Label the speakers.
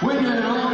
Speaker 1: Winner